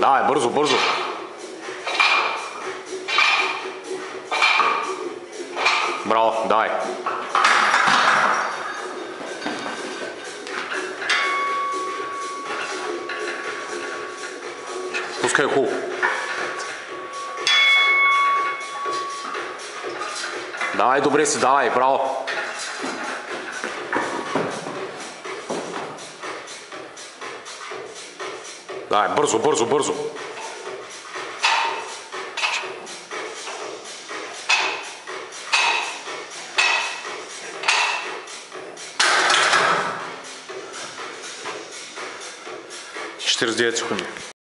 Давай, бързо, бързо. Браво, давай. Пускай хубаво. Давай, добре си, давай, браво. Давай, бързо, бързо, бързо. Четиридесет секунди.